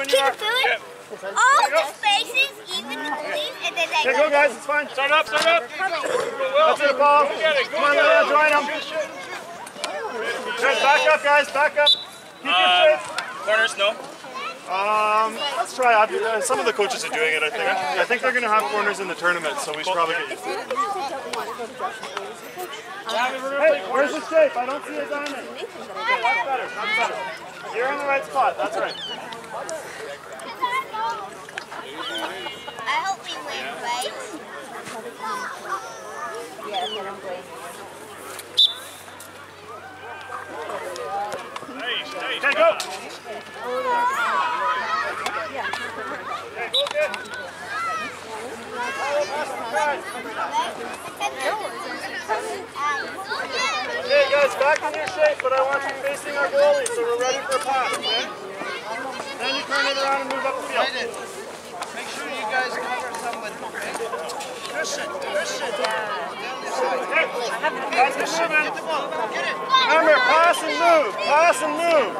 When you Keep are. it fluid. All the spaces, even the police, and then they Okay, go guys, it's fine. Start up, start up. That's it, Paul. Come on, Leah, join them. Good, back up, guys, back up. Keep your Uh, shape. corners, no. Um, let's try. I've- uh, Some of the coaches are doing it, I think. I think they're going to have corners in the tournament, so we should probably get used to it. Hey, where's the shape? I don't see a diamond. Okay, that's better, that's better. You're in the right spot, that's right. I hope we win, right? Good. Okay, guys, back in your shape, but I want you facing our goalie, so we're ready for a pass, okay? Then you turn it around and move up the field. Make sure you guys cover someone, okay? Christian, Christian. Guys, get moving. Remember, pass and move, pass and move.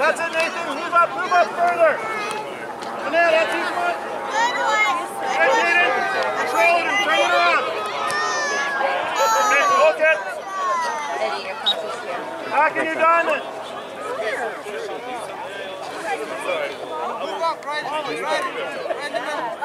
That's it, Nathan. Move up, move up further. And now that's each one. Okay, Nathan. Control it turn it around. Okay. Back in your diamond. Move up, right, right, right in the middle.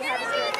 Nathan,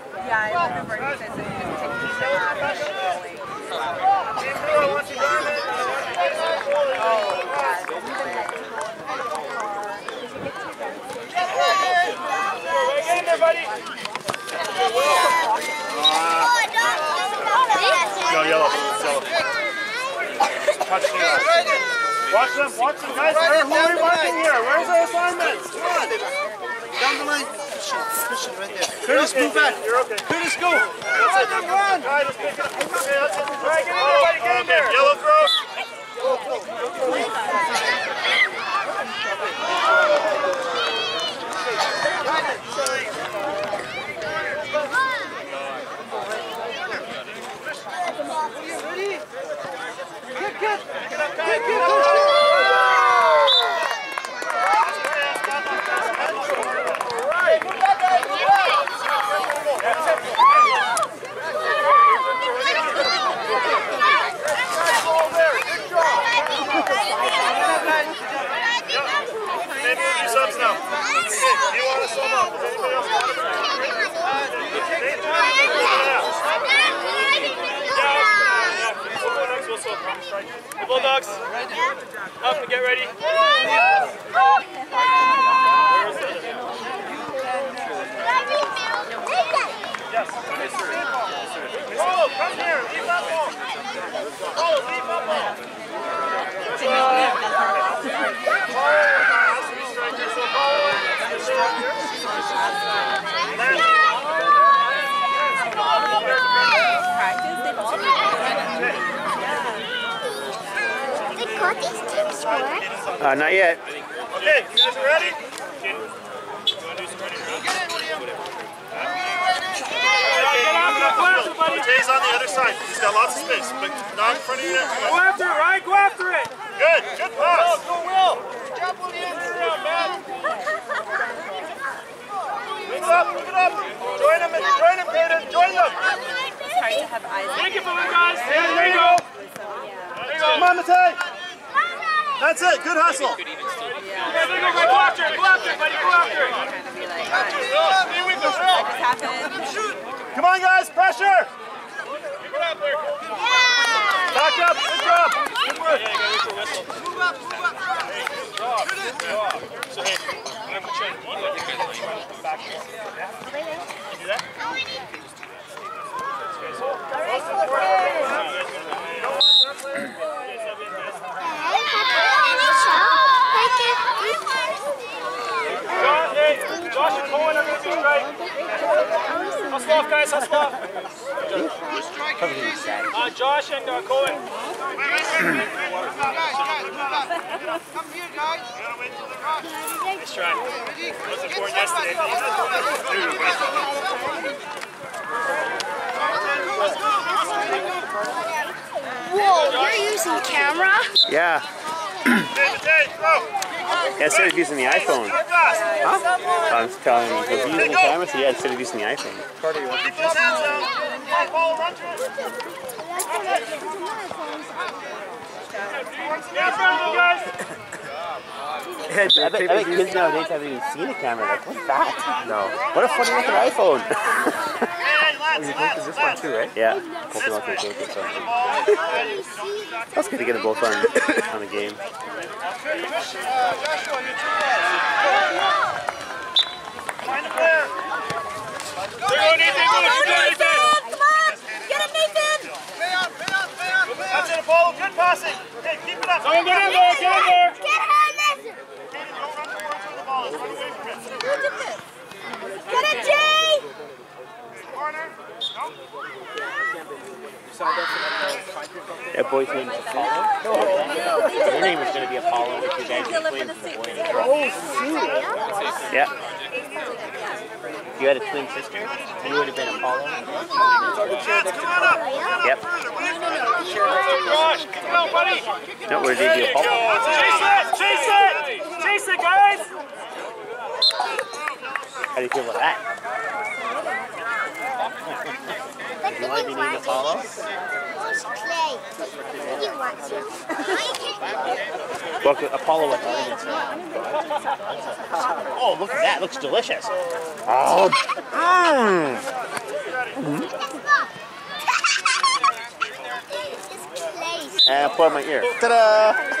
front there. He does, yeah. He likes That's it, good. Nathan, now run with us. Run in the run. Okay. Get get. Okay. Okay, just. Oh. Get. Christian, Christian, right there. Curtis, move back. You're okay. Curtis, go. That's it. Run. Try to pick it up. Okay, that's it. Get in there, buddy. Get in there. Yellow throw. Hey, move your subs now. Do you want to sum up? Does anybody else want to? Take the time to move it out. We'll go next. We'll still come strike. The Bulldogs, up and get ready. Uh, not yet. Okay, you guys are ready? Jay's on the other side. He's got lots of space, but not in front of you. Go after it, Ryan. Go after it. Good. Good pass. Go, Will. Good on the answer round, Matt. Move up. Move it up. Join him. Join him, Peyton. Join them. Hard to have eyes. Thank you for the guys. Yeah, there you go. There you go. Come on, Matei. That's it. Good hustle. Yeah. Go after it. Go after it, buddy. Go after it. Kind of like, all right, that. Come on, guys. Pressure. Back up. Good job. Good work. Move up, move up. Josh, hey, Josh and Cohen are going to be straight. Hustle off, guys. Hustle off. Uh, Josh and uh, Cohen. Come here, guys. Nice try. Ready? Wasn't Get born somebody. Yesterday. Whoa, you're using camera? Yeah. Hey, Matei. Yeah, instead of using the iPhone. Go fast. I was telling him, was he using the camera? So yeah, instead of using the iPhone. Keep those hands down. Come on, Paul, run to it. Get in front of them, guys. I bet, I bet kids nowadays haven't even seen a camera. Like, what's that? No. What a funny looking iPhone. Hey, Lance, Lance, this one too, right? Yeah. Hopefully not gonna take it, so. That's good to get them both on on the game. Find the player. There you go, Nathan. Go, go, Nathan. Come on! Get it. Good passing. Keep up. Get in there. Get in there. Get ball is. Run away from it. Get it, Jay! Corner. No. That boy's name is Apollo. Your name is going to be Apollo if you guys are twins. boy and girl. Oh, yeah. If you had a twin sister, you would have been Apollo. Chance, come on up. Come on up Yep. further. Way further. Josh, kick it out, buddy. No, where did you Apollo? Chase it. Chase it. Chase it, guys. How do you feel about that? You want to be named Apollo? Clay. You want to. Well, Apollo what Oh, look at that. Looks delicious. Oh. Mmm. Clay. And pour in my ear. Ta-da!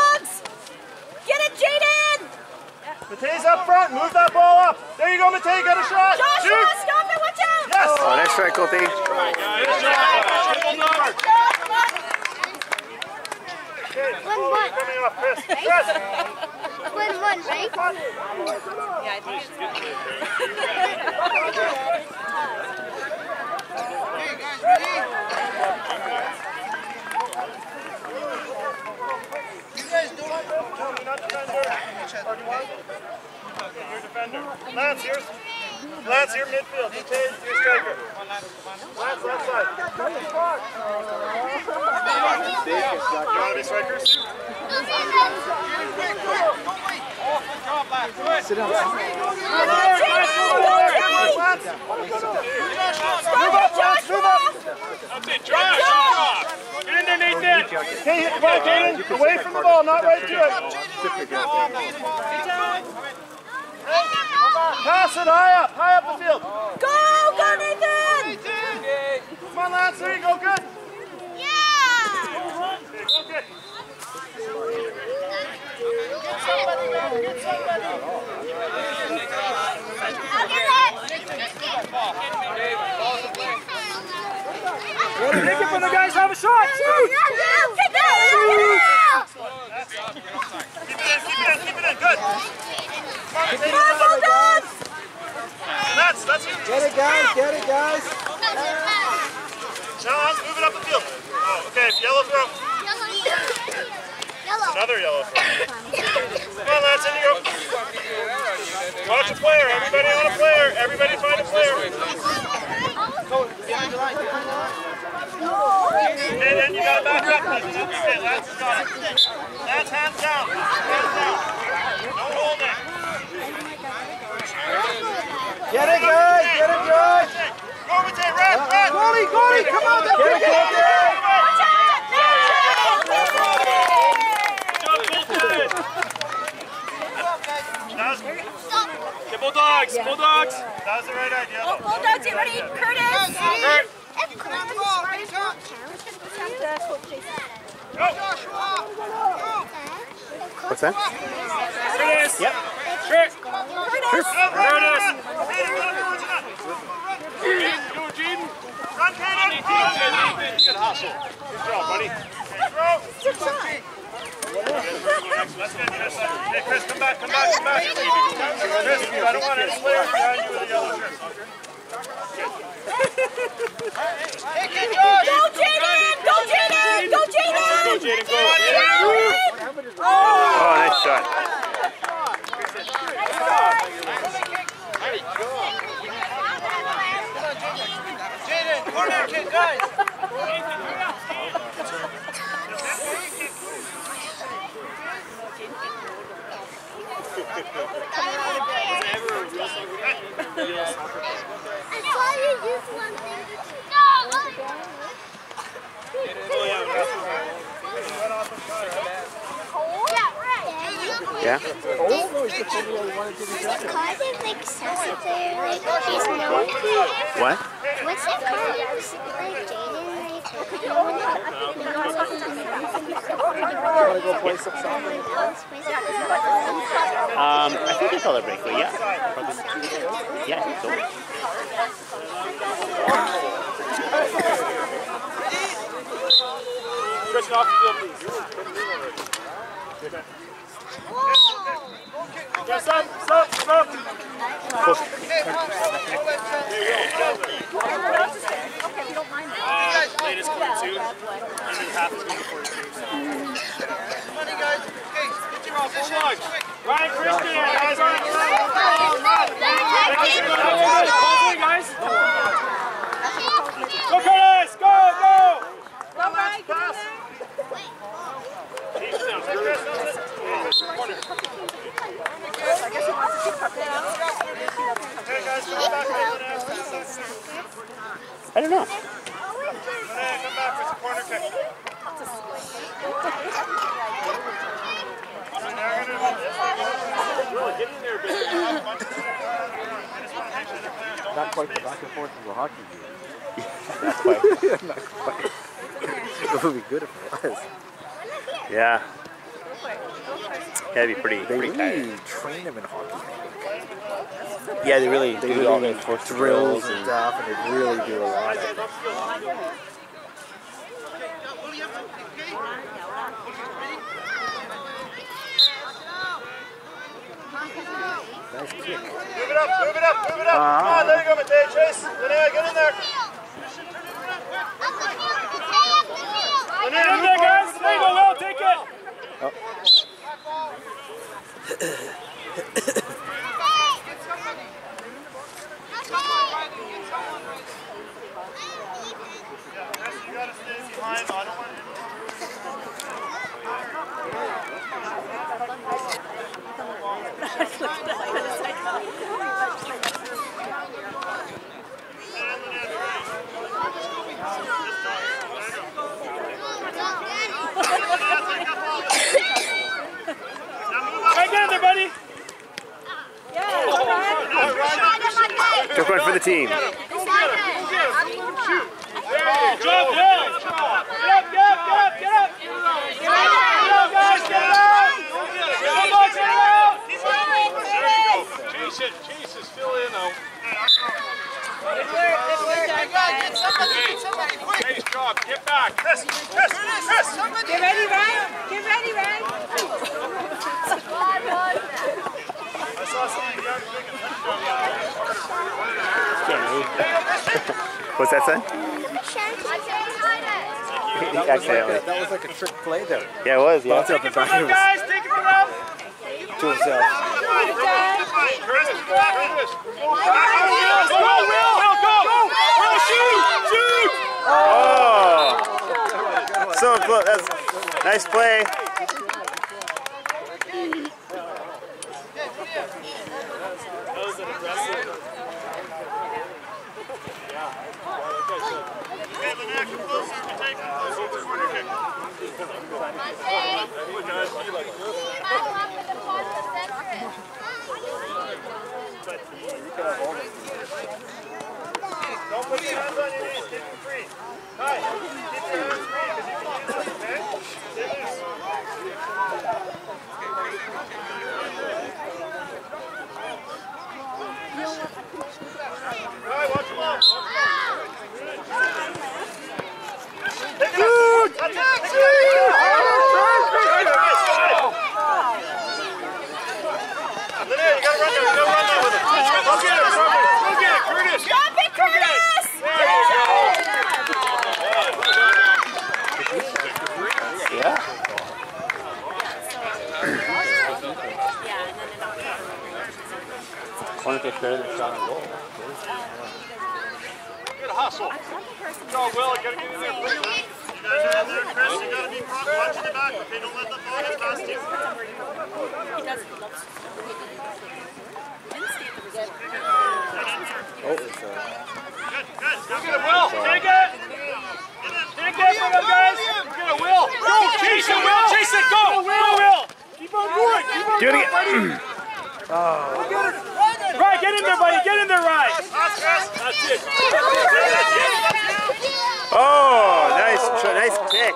Bulldogs! Jaden! Matei's up front. Move that ball up. There you go, Matei. Got a shot. Joshua, Shoot. stop it, watch out! Yes. Oh, nice try, Colty. Good job. Triple number. Okay, One, one. coming up. Chris. Chris. One, one, right? yeah, I think it's Hey, guys, ready? Guys do it. Tell me not defender. Or do you want? Okay, you're defender. Lance, here's Lance, you're midfield. Matei, you're striker. Lance, left side. You want to be strikers? Sit down! Move up, Lance, move up. That's it, off. Get in there, Nathan. Okay, come on, Kaden. Away from the ball, not right to it. Pass it high up, high up the field. Go, go, Nathan! Come on, Lance, there you go, good. Yeah! Go. I'll get it for the guys, have a shot. Shoot. Get that! Keep it in, keep it in, keep it in, good. Come on, Bulldogs! That's, that's it. Get it, guys. Get it, guys. Now, move it up the field. Oh, okay, yellow throw. Yellow. Another yellow throw. Come on, Lance, in you go. Watch a player, everybody on a player. Everybody find a player. Okay, then you gotta back up. Okay, Lance has got it. Lance, hands down. Hands down. No holding. Get it, guys. Get it, guys. Go, Matei, red, red. Goalie, goalie, come on. Get it, goalie. That was, Okay, Bulldogs, Bulldogs. that was the right idea. Oh, Bulldogs, you ready? Curtis! Kurt, What's that? Curtis. Yep. Curtis. Curtis! Curtis. Hayden, get up here, what you got? Go, Jaden. Run, Hayden. Good hustle. Good job, buddy. Okay, throw. Chris. Come back, come back, come back. Chris, I don't want any players behind you with a yellow shirt. Go, Jaden! Go, Jaden! Go, Jaden! Jaden, go. Oh, nice shot. Jaden, corner kick, guys. I saw you use one thing. Yeah? Is it cause it like says that they're like he's known What? What's that called? Like Jaden, Want to go play some soccer? Um, I think it's color break, but yeah. Probably. Yeah, I think so. Chris, off the field, please. Yes, up, stop, stop. Latest coming too. I think half is going for it too. So. Money, guys. Okay, get your position. Quick. Ryan Christian, guys, Ryan guys. Go, Curtis. Go, go. Go, Ryan, get in there. Okay, guys, come back. I don't know. Hey, come back for some corner kick. Not quite the back and forth of a hockey game. Not quite. Not quite. it would be good if it was. Yeah. That'd be pretty, They pretty tight. really train them in hockey. Yeah, they really They do all really the like drills drills and and stuff, and they really do a lot. I think. Nice kick. Move it up, move it up, move it up. Come on, there you go, Matei. Chase. Linnea, get in there. Get in there, guys. You go, Will. Take it. Behind. I don't want Right, get in there, buddy. for the team. Jump, Will! Get up, get up, get up, get up! Get up, guys, get up! Come on, get out! Chase it, chase it, still in though. Hey, guys, get somebody, get somebody quick. Chase, drop, get back. Chris, Chris, Chris. Somebody. Get ready, Ryan. Get ready, Ryan. I saw something young taking What's that, son? Accidentally. That was like a trick play there. Yeah, it was. Yeah. Bounce up the back of his, Guys, take it from them. to himself. Chris, Chris. Go, Will, Will, go! Will, shoot, shoot! Oh! So close. That's nice play. Hey, Lynette, come closer. You take it. Closer. Corner kick. Don't put your hands free. Because you can use? Stay loose. Hi, watch them off. Watch them off. Take it up. That's it. Take it up. Linnea, you gotta run there. You gotta run there with it. Go get it, Carmen. Go get it, Curtis. Drop it, Curtis! There you go. Yeah. Corner kick better than shot on goal. Good hustle. Go, Will, gotta get in there. You guys are in there, Chris. You gotta be watching the back, okay? Don't let the ball get past you. Oh, it's uh, Good, good. Go Get it, Will, take it! Take it from them, guys! Get it, Will! Go, chase it, Will! Chase it, go! Go, Will! Keep on going! Keep on Do it again. buddy! Ryan, get in there, buddy! Get in there, Ryan! Pass, Chris. That's it. Oh, nice, tr- nice kick.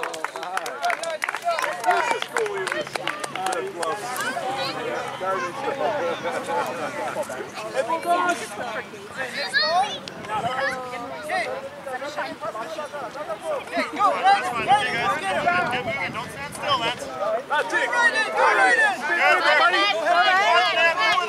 That's fine. Okay, guys. Get moving. Get moving. Don't stand still, Lance. That's it. Good, Rick. Move with them.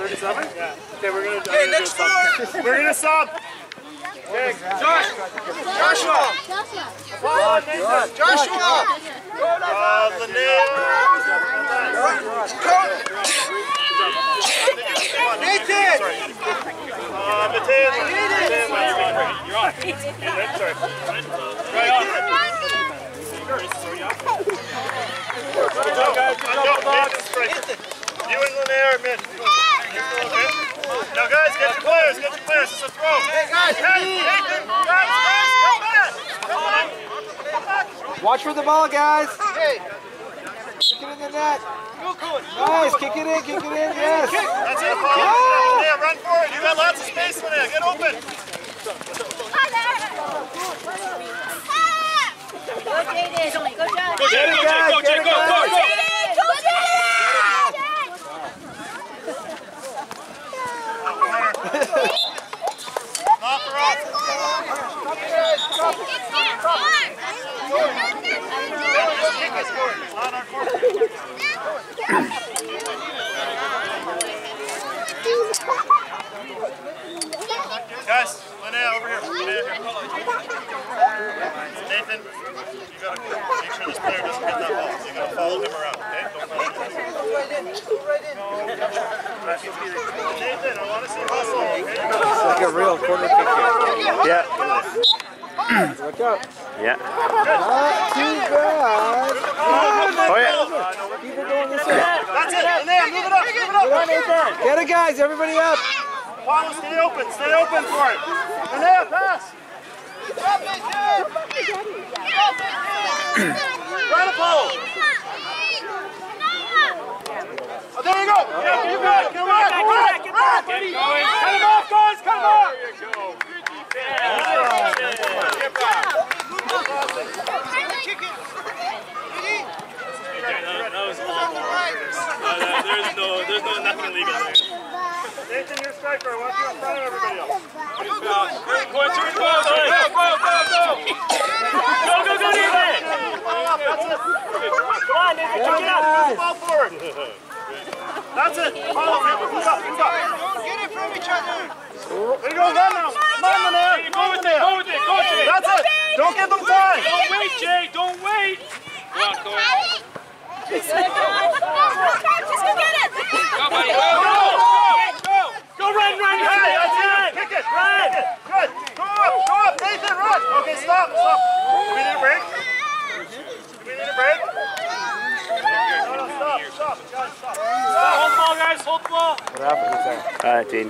37? Yeah. Okay, we're gonna. Hey, next door. We're gonna sub. Josh. Joshua. Joshua. Uh, Linnea. Nathan. Uh, Mateus. You're on. Sorry. Right on. Good job, guys. Good job. You and Linnea are mid. You still okay? Now, guys, get your players. Get your players. It's a throw. Hey, guys. Hey, Nathan. Guys, guys, come back. Come on. Come back. watch for the ball, guys. Hey. Kick it in the net. Nice. Kick it in. Kick it in. Yes. That's it, Paul. Linnea, run for it. You got lots of space, Linnea. Get open. Go, Jaden. Go, Jaden. Go, Jay, go, Jay, go, Jay, go, go, go! Jaden, go, Jaden! Not for us. Just kick this court. It's not our court. Guys, Linnea, over here. Linnea, here. Nathan, you gotta make sure this player doesn't get that ball. You gotta follow him around, okay? Don't follow him. Go right in. Go right in. Nathan, I wanna see hustle, okay? It's like a real corner kick. Yeah. Watch out. Yeah. Not too bad. Oh yeah. Keep it going this way. That's it. Linnea, move it up. Move it up. Get on, Get it, guys. Everybody up. Apollo, stay open. Stay open for it. Linnea, pass. Right, Apollo. Oh, there you go. Yeah, you got it. Get right. Get right. Get right. Get going. Cut him off, guys. Cut him off. There's no, there's no nothing illegal there. Nathan, your striker. I want you in front of everybody else. Go, turn, go, go, go, go, go. Go, go, go, Nathan. That's it. Come on, Nathan. Check it out. Move the ball forward. That's it. Follow me. Move up. Move up. Don't get it from each other. There you go. Run now. Come on, Linnea. Go with it, go with it, go, Jay. That's it. Don't give them time. Don't wait, Jay. Don't wait. Come on, go. Just go get it. Go, buddy. Go, go, go. Go run, run, run. That's it. Kick it. Run. Good. Go up. Go up. Nathan, run. Okay, stop. Stop. Do we need a break? Do we need a break? Stop. Stop. Stop. Hold the ball, guys. Hold the ball. What happened? That? All right, Dean.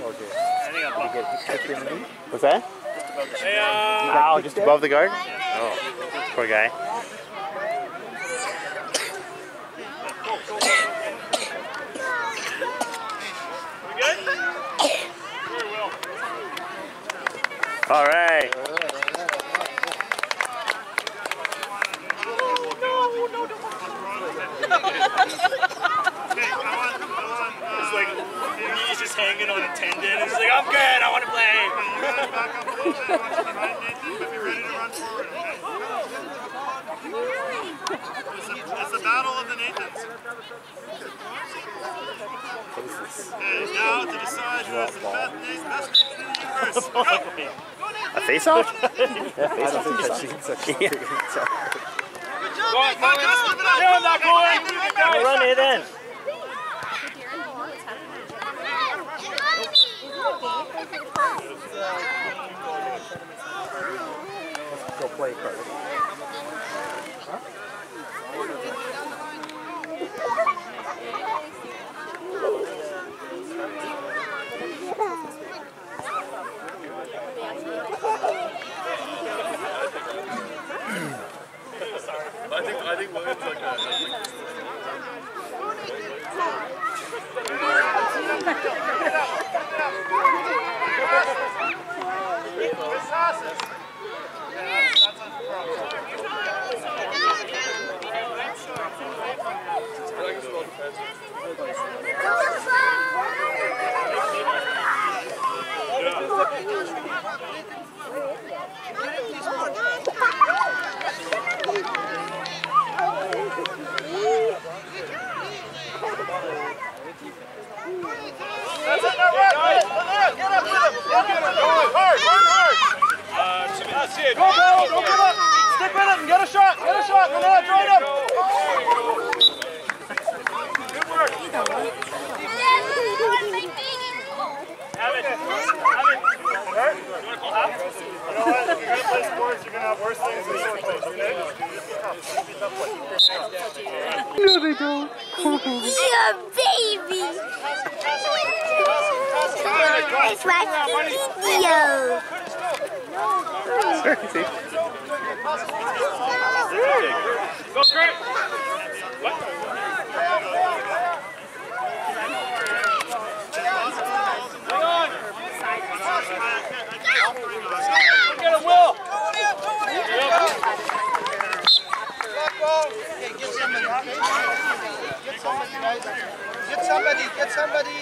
What's that? Hey, uh, Ow, just above the guard? Oh, poor guy. All right. It's like he's just hanging on a tendon. He's like, I'm good. I want to play. It's the, battle of the Nathans. Okay, now to decide the best, Nathan in the universe. Go! A face off? I don't think I've seen such a big go on, go on. Yeah, I'm not going. Run it in. Go play, Carter. I think, I think Williams like a. With sauces. That's a pro. That's it, now run! Get up, get up with him! Get up with him! Hard, hard, hard! Uh, Jimmy, that's it. Go, go, don't up! Stick with him, get a shot, get a shot! Linnea, join him! Good work! Have it, have it. Hurt? You know what, if you're gonna play sports, you're gonna have worse things than short things, okay? You're a baby. It's my video. Go, Kurt. Hang on. Get him, Will. Okay, get somebody. Get somebody, guys. Get somebody, get somebody.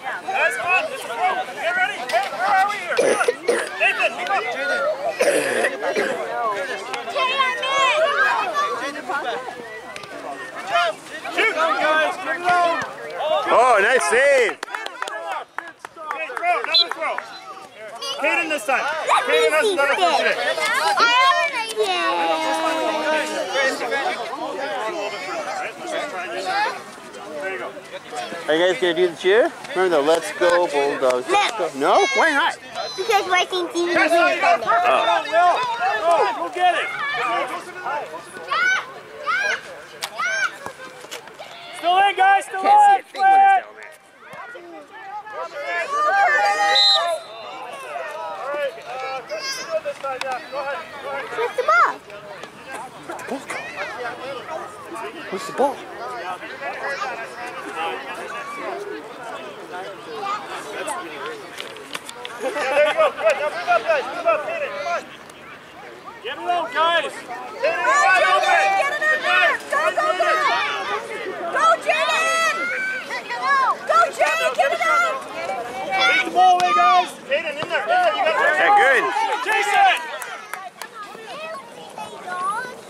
Guys, come on, this is pro. Get ready. Hey, where are we here? Come on. Nathan, move up. Shoot! guys, keep it going. Oh, nice save. Okay, throw, another throw. Caden this time. Caden has another throw today. There you go. Are you guys gonna do the cheer? Remember the Let's Go Bulldogs? Let's. No? Why not? because watching TV Chris, is no, you gotta fun. park it down, Will. Go, go get it. Still in, guys, still in. a thing when it's down there. All right, uh, Chris, you do it this time, yeah. Go ahead, go. Where's the ball? Where's the ball? Yeah, there you go. Good. Now move up, guys. Move up. Hit it. Come on. Get it out, guys. Hit it wide open. Get it in there! Go, go, go! Go, Jaden! Go, Jaden, get it out! Take the ball away, guys. Hayden, in there. In there. You got to Yeah, good. Jason.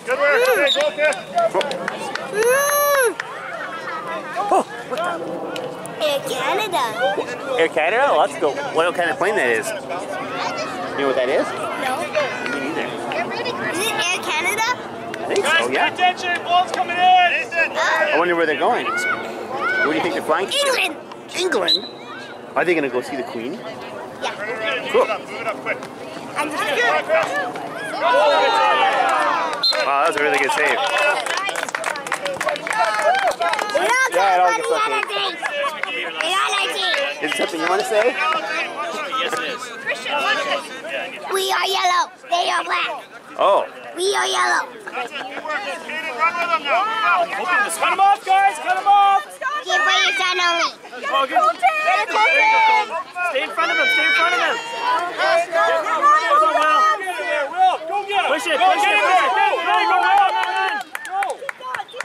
Good work. Okay, go, kid. Air Canada. Air Canada? Oh, let's go. What kind of plane that is? You know what that is? No. Me neither. Is it Air Canada? I think Guys, so, pay attention. Ball's coming in. Jason. I wonder where they're going. Where do you think they're flying? to? England. England? Are they going to go see the Queen? Yeah. Cool. Move it up. Move it up quick. I'm just Come on, Chris. Wow, that was a really good save. We don't Yeah, it all care gets about the okay. other things. We got our team. Is it something you want to say? Yes, it is. We are yellow. They are black. Oh, We are yellow. That's it. Good work. Hayden, run with them now. Move out. Cut him off, guys. Cut him off. Give for your son only. Oh, good. Stay in front of him. Stay in front of him. Go. Get him. Go.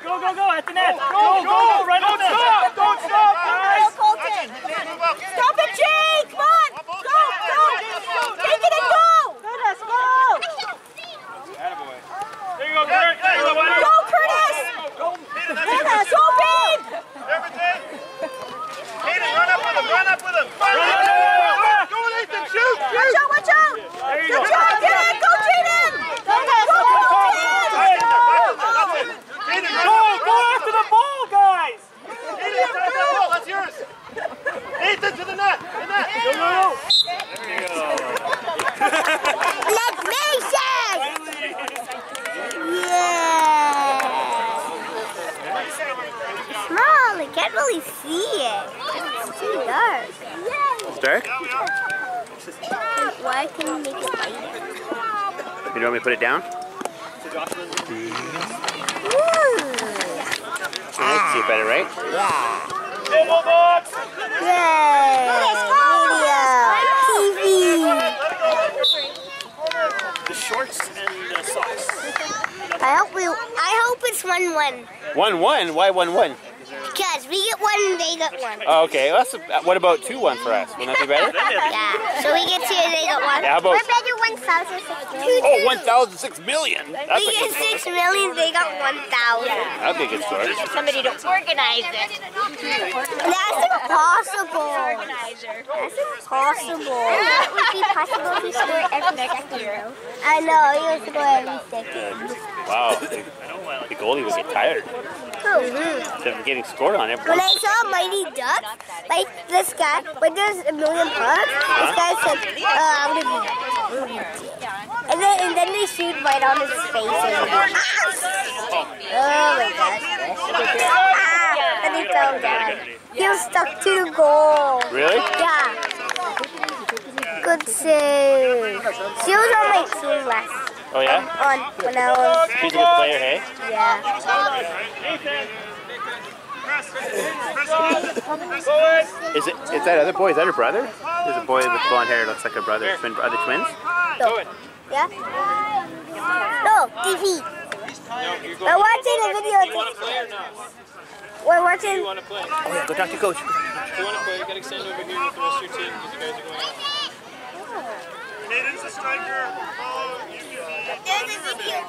Go, go, go. Go. Go. At the net. Go, go, go stop. Don't stop, guys. Colton! Move up. Stop it, Jake! Come on! Go, go! Take it and go! Curtis, go! There you go, Kurt. There you go, buddy. Go, Curtis! Go. Hayden, that's Curtis, go big! Everything. Hayden, run up with him. Run up with him. Run up with him. Go, Nathan. Shoot. Watch out, watch out! There you Good go. job, Jaden! Go, Jaden! Go, go, go, Hey, that's it. Hayden, go. Go after the ball, guys. Hayden, after the ball. That's yours. Nathan, to the net. The net. Go, go, go. Let's nation! Yeah. Small. I can't really see it. It's too dark. It's dark? Why can you make it lighter? You want me to put it down? Ooh. So you can see it better, right? Table box. Yay! Video. TV. The shorts and the socks. I hope we. I hope it's one one. 1 1? Why 1 1? Because we get one, and they get one. Oh, okay. Well, that's a, what about 2 1 for us? Wouldn't that be better? Yeah. So we get two, they get one. Yeah, how about- We're better one thousand six million. Oh, 1,006 million. That's a We get six million, they got one thousand. That'd be a good score. Somebody to organize it. That's impossible. That's impossible. It would be possible to score every second. I know, you would score every second. Wow. The goalie would get tired. Mhm. Instead of getting scored on it. When I saw Mighty Ducks, like this guy, when there's a million bucks, this guy said, uh, I'm gonna be and then and then they shoot right on his face. And oh my gosh. Ah, and he fell down. He was stuck to the goal. Really? Yeah. Good save. She was on my team last Oh, yeah? on when I was He's a good player, hey? yeah. Is it? Is that other boy? Is that her brother? There's a boy with blonde hair. Looks like her brother. Twin, are they twins? Go in. Yeah? No, TV. We're watching a video. play or? We're watching. want to play? Oh, yeah. Go talk to coach. If you want to play, you got to stand over here with the rest of your team because you guys are going out. Hayden's the striker. Oh, you can be. There's a video of the. Um,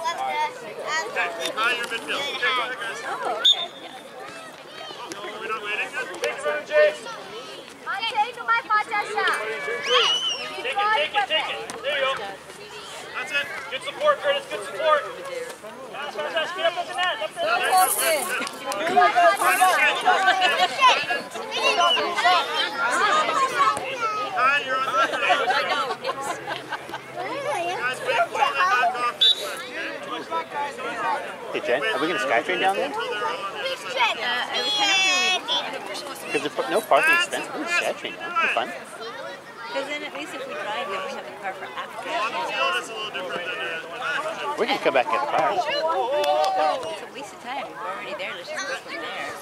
Okay, now you're midfield. Okay, go ahead, guys. Oh, okay. Are we not waiting? Take it, Jace. Take it, take it, take it. There you go. That's it. Good support, Curtis. Good support. Pass, pass, pass. Get up at the net. Up the net. Kyle, you're on the net. Jen, are we going to Skytrain down there? Uh, I was kind of Because there's no parking expense. We're going to Skytrain down. It'll be fun. Because then at least if we drive, then we have a car for after. We can come back and get the car. It's a waste of time. We're already there. Let's just go from there.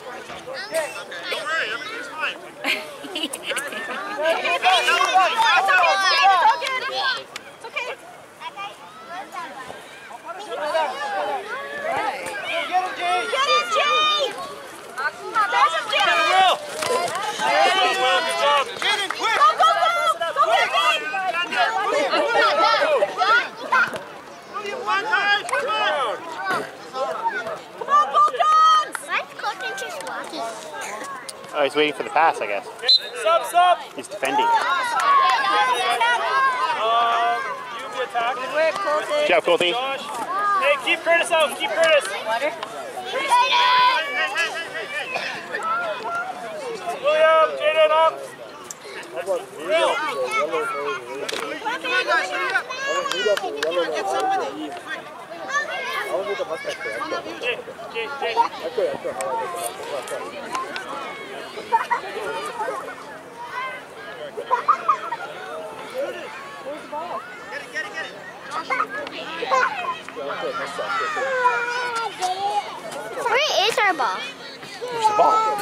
Don't worry, everything's fine. Will! Will, good job. Jaden, quick! One time, come on. Let's cook and just walking. Oh, he's waiting for the pass, I guess. Sub, sub. He's defending. Um, you the attack. Good job, Colty. Josh. Hey, keep Curtis out. Keep Curtis. William, Jaden up. Will. Come on, guys, hurry up! Come on, get somebody! Quick! Jay, Jay, Jay. Where is our ball? Where's the ball?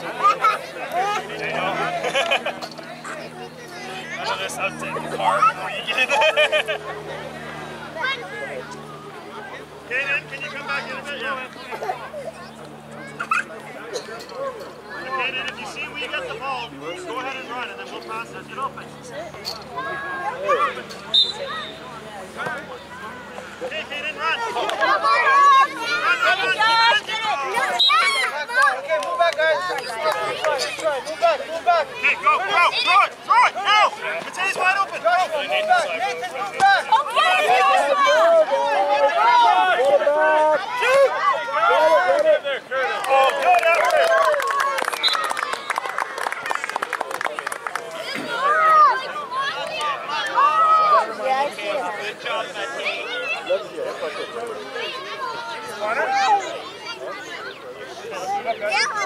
I know this the car before you get in there. Kaden, can you come back in a bit? Yeah. Kaden, if you see we get the ball, go ahead and run, and then we'll pass it. Get open. Okay, Kaden, run. Run, run, run. Keep it. Okay, move back, guys. Let's try, let's try. Move back, move back. Okay, go, go, throw it, throw it, now! Matei's wide open, go! Move back. Nathan, move back. Oh, good effort! Hey, Brian, you stay here. You stay here. Jaden, Jaden.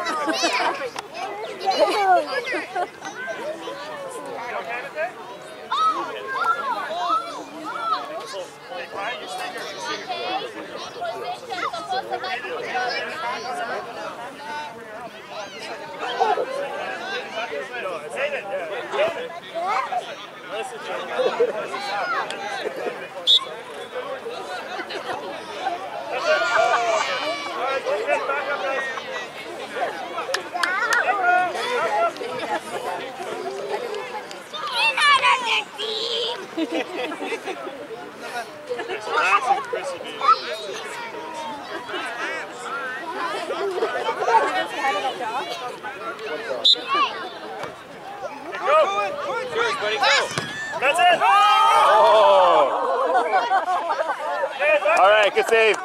Listen, Jaden. All right, get back up, guys. That's Chrissy, baby. Go! That's it! Oh! Okay, back All right, good save.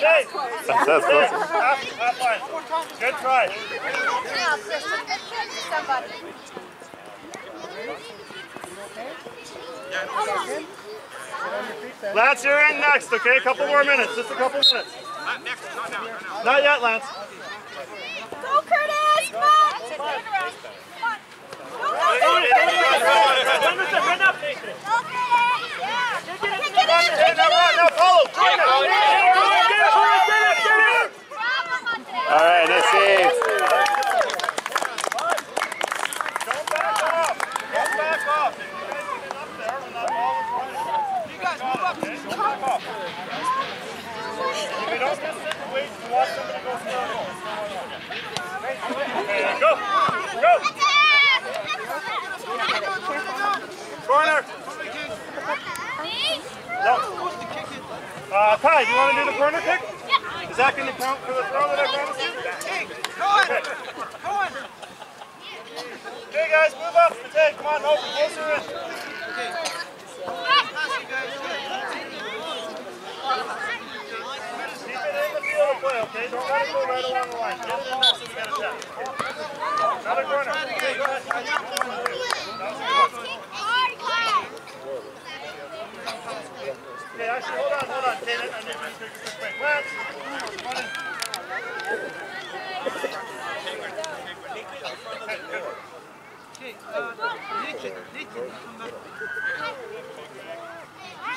That's, that's Jay, close. half, half line. Good try. Lance, you're in next, okay? A couple more minutes, just a couple minutes. Not yet, Lance. Go, Curtis! Come on! Go, go, go, Run up, Nathan. Get it! Hey, now run, now follow. Join it. Get it, get it, get it. All right, nice save. Don't back off. Don't back off. If you guys get up there when that ball is running, you guys move up. Okay, don't back off. If you don't just sit and wait and go go. Corner. Uh, you want to do the corner kick? Is that going to count for the throw that? Go on. Okay. Go on. Okay, guys, move up. Matei, come on, over, closer in. Pass you guys. Okay, don't let it go right along the line. Get it in there so we get a check. Another corner. Go ahead. Okay, actually, hold on, hold on, Kaden. I need to take a quick break. Lance, on in. Okay, uh, Nathan, Nathan, come back.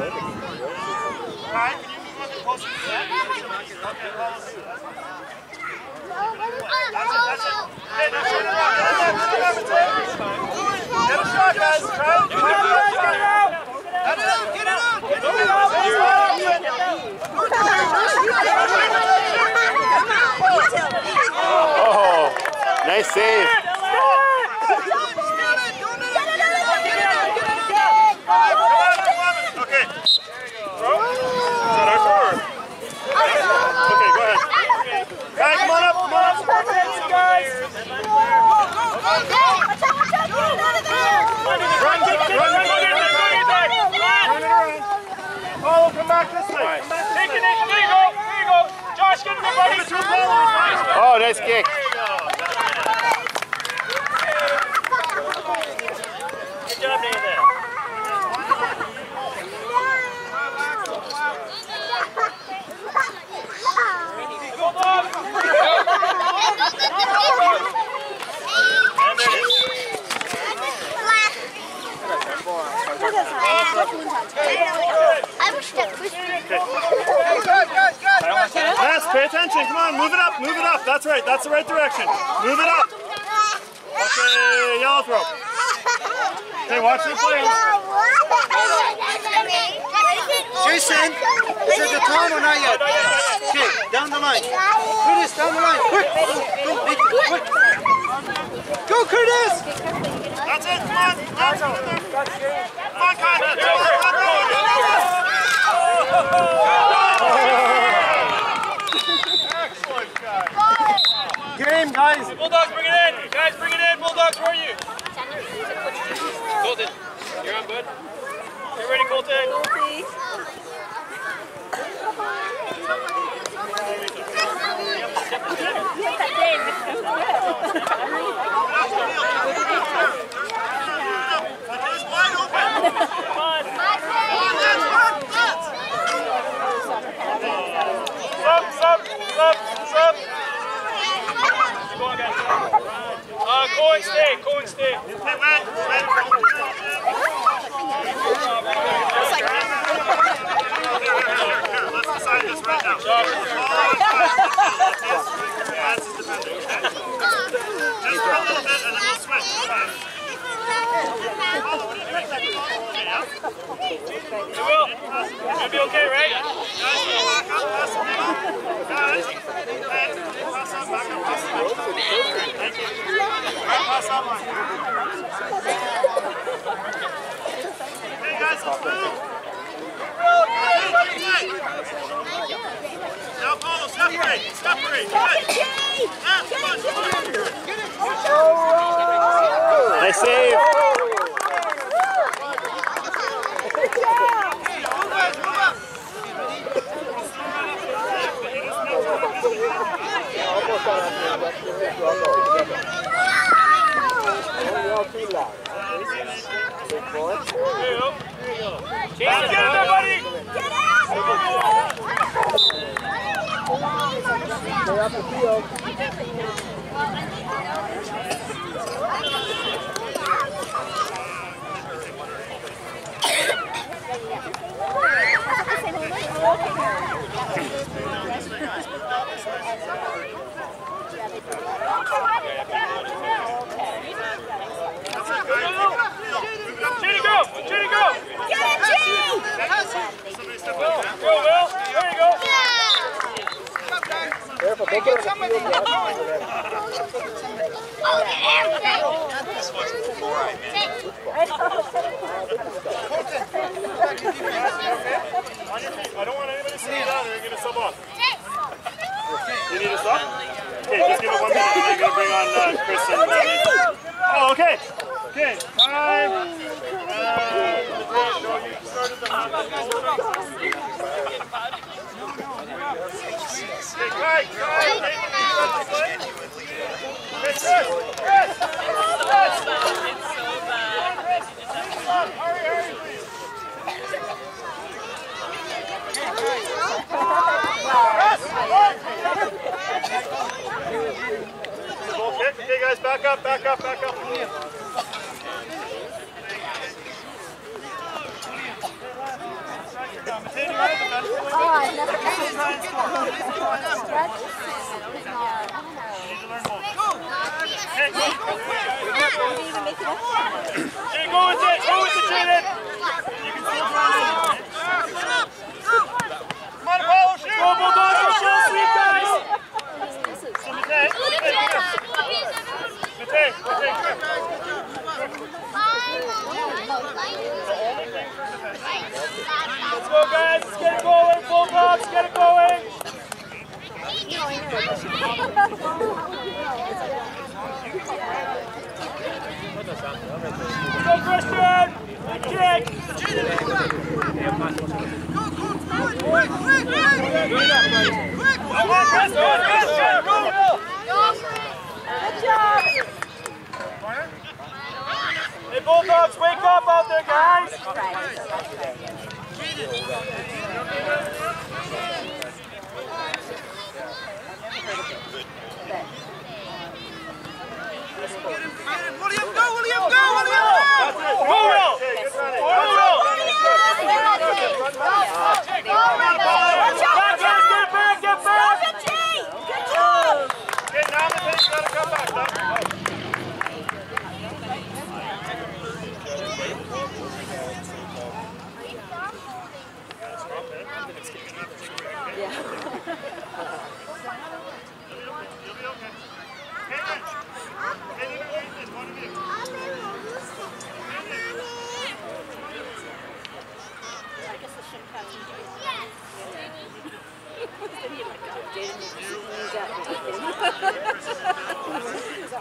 a quick. Cohen, you get. Hey, you want to want to switch this guy? We're going to be here for okay, let Lance, yeah, let Lance, let Lance. Okay, let Lance. Let Lance. Ryan, can you move up closer to that? Okay, follow suit. That's it, that's it. Okay, now turn around. Get it up, get it up, it's in. Get a shot, guys. Try it. Get it get it. That's it. Get it. Get it up. Oh, nice save. Okay. Throw. Is that our turn? Okay, go ahead. Guys, come Oh, nice kick. There you go. Good job, Nathan. Go, Bob. I wish that Christian. Lance, pay attention. Come on, move it up, move it up. That's right. That's the right direction. Move it up. Okay, yellow throw. Okay, watch the players. Jason, is it the time or not yet? Okay, down the line. Curtis, down the line. Quick. Go, Nathan, quick. Go, Curtis. That's it. Come on. Lance, get in there. Come on, Kyle. Come on, come Excellent, guys. Game, guys. Bulldogs, bring it in. Guys, bring it in. Bulldogs, where are you? Colton, you're on, bud. You ready, Colton? It's wide open. Come on. Sub, sub, sub, sub. Go on, guys. Uh, Cohen, stay. Cohen, stay. Hey, man. Here, let's decide this right now. Lance is defending, okay? Just for a little bit and then we'll switch, You'll be okay, right? Back up, pass it down. Pass up, back up, pass it down. Thank you. Right, pass that line. Hey, guys, let's move. Now, Paulo, separate, separate. Ah, come on, come on. Nice save. There you go. Chase it, get in there, buddy. Okay. They get somebody to get going. Oh, the airplane! This was before I met you. I don't want anybody to see it out there and give us up off. You need us up? Okay, just give it one minute and I'm going to bring on uh, Chris and Randy. Oh, okay. Okay, five. Uh, no, uh, you started the... Okay, guys, back up, back up, back up. Go, Bulldozer, shoot!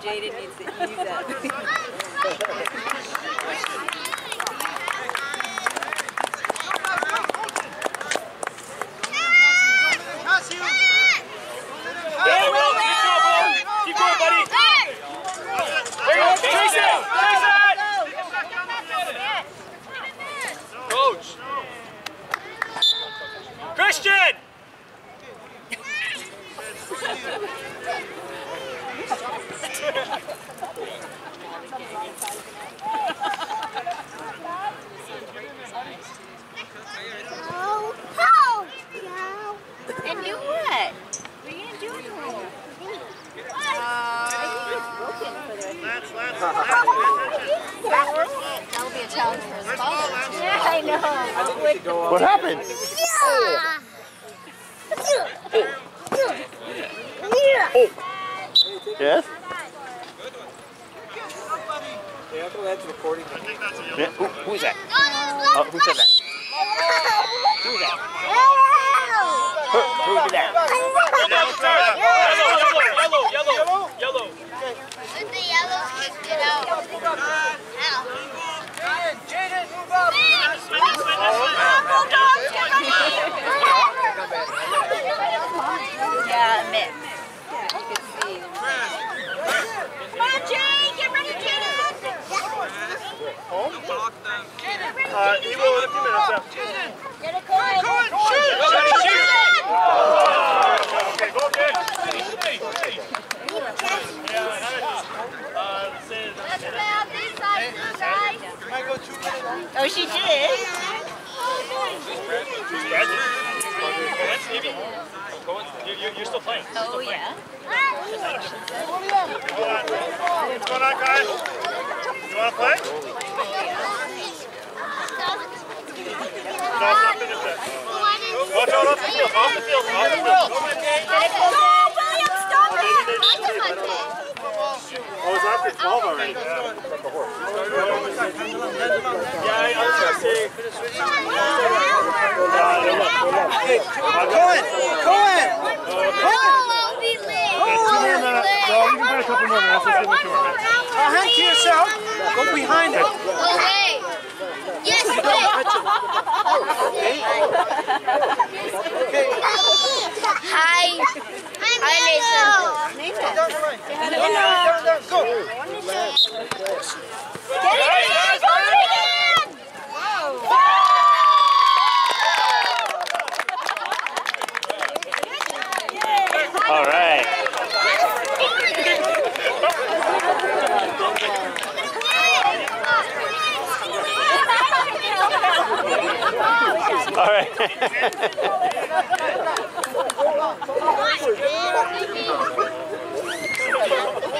Jaden needs to ease up.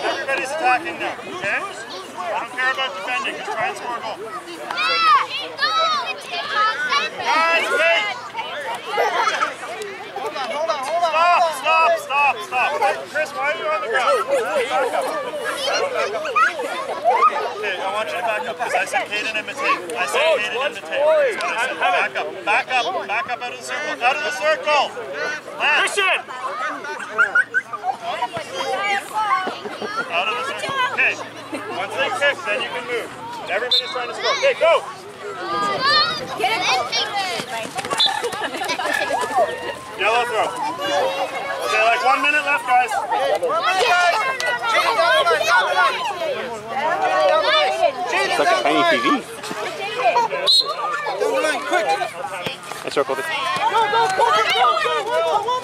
Everybody's attacking now, okay? I don't care about defending. Just try and score a goal. Guys, wait! Stop, stop, stop, stop. Chris, why are you on the ground? Back up. Okay, I want you to back up because I said Caden imitate. I said Caden imitate. That's what I said. Back up, back up, back up out of the circle. Out of the circle! Christian! Out of the circle. Okay. Once they kick, then you can move. Everybody's trying to score. Okay, go! Yellow throw. Okay, like one minute left, guys. One minute, guys. It's like a tiny TV. down the line. Quick. It. Go, go, go, go, go. One more, one more.